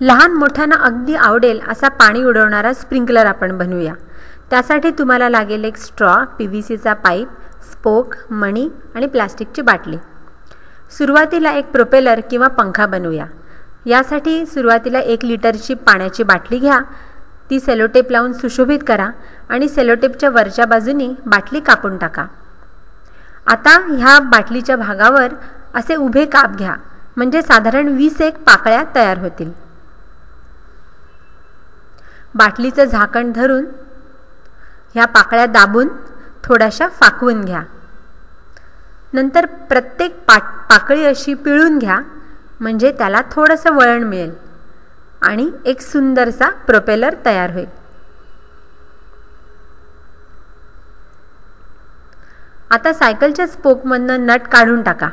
लहान मोठ्यांना अगदी आवडेल असा पाणी उडवणारा स्प्रिंकलर आपण बनवूया. त्यासाठी तुम्हाला लागेल एक स्ट्रॉ पी व्ही सीचा पाईप स्पोक मणी आणि प्लास्टिकची बाटली. सुरुवातीला एक प्रोपेलर किंवा पंखा बनवूया. यासाठी सुरुवातीला एक लिटरची पाण्याची बाटली घ्या ती सेलोटेप लावून सुशोभित करा आणि सेलोटेपच्या वरच्या बाजूनी बाटली कापून टाका. आता ह्या बाटलीच्या भागावर असे उभे काप घ्या म्हणजे साधारण वीस एक पाकळ्या तयार होतील. बाटलीचं झाकण धरून ह्या पाकळ्या दाबून थोड्याशा फाकवून घ्या. नंतर प्रत्येक पा पाकळी अशी पिळून घ्या म्हणजे त्याला थोडंसं वळण मिळेल आणि एक सुंदरसा प्रोपेलर तयार होईल. आता सायकलच्या स्पोकमधनं नट काढून टाका.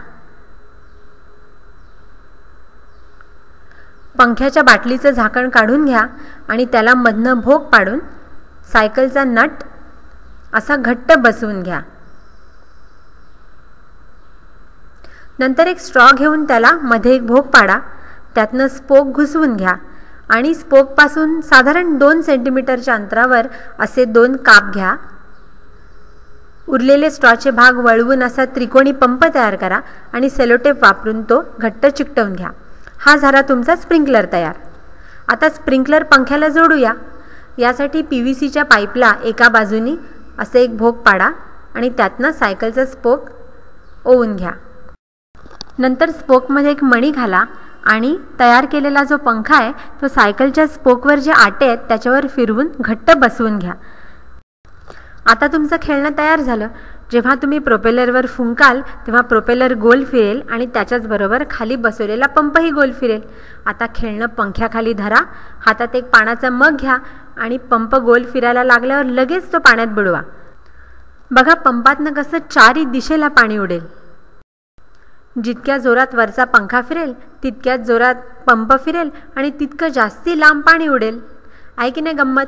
पंख्याच्या बाटलीचं झाकण काढून घ्या आणि त्याला मधनं भोग पाडून सायकलचा नट असा घट्ट बसवून घ्या. नंतर एक स्ट्रॉ घेऊन त्याला मध्ये एक भोग पाडा. त्यातनं स्पोक घुसवून घ्या आणि स्पोकपासून साधारण दोन सेंटीमीटरच्या अंतरावर असे दोन काप घ्या. उरलेले स्ट्रॉचे भाग वळवून असा त्रिकोणी पंप तयार करा आणि सेलोटेप वापरून तो घट्ट चिकटवून घ्या. हा झाला तुमचा स्प्रिंकलर तयार. आता स्प्रिंकलर पंख्याला जोडूया. यासाठी पी व्ही सीच्या पाईपला एका बाजूनी असे एक भोग पाडा आणि त्यातनं सायकलचा स्पोक ओवून घ्या. नंतर स्पोकमध्ये एक मणी घाला आणि तयार केलेला जो पंखा आहे तो सायकलच्या स्पोकवर जे आटे आहेत त्याच्यावर फिरवून घट्ट बसवून घ्या. आता तुमचं खेळणं तयार झालं. जेव्हा तुम्ही प्रोपेलरवर फुंकाल तेव्हा प्रोपेलर गोल फिरेल आणि त्याच्याचबरोबर खाली बसवलेला पंपही गोल फिरेल. आता खेळणं पंख्याखाली धरा हातात एक पाण्याचा मग घ्या आणि पंप गोल फिरायला लागल्यावर लगेच तो पाण्यात बुडवा. बघा पंपातनं कसं चारही दिशेला पाणी उडेल. जितक्या जोरात वरचा पंखा फिरेल तितक्याच जोरात पंप फिरेल आणि तितकं जास्ती लांब पाणी उडेल. आहे की नाही गंमत?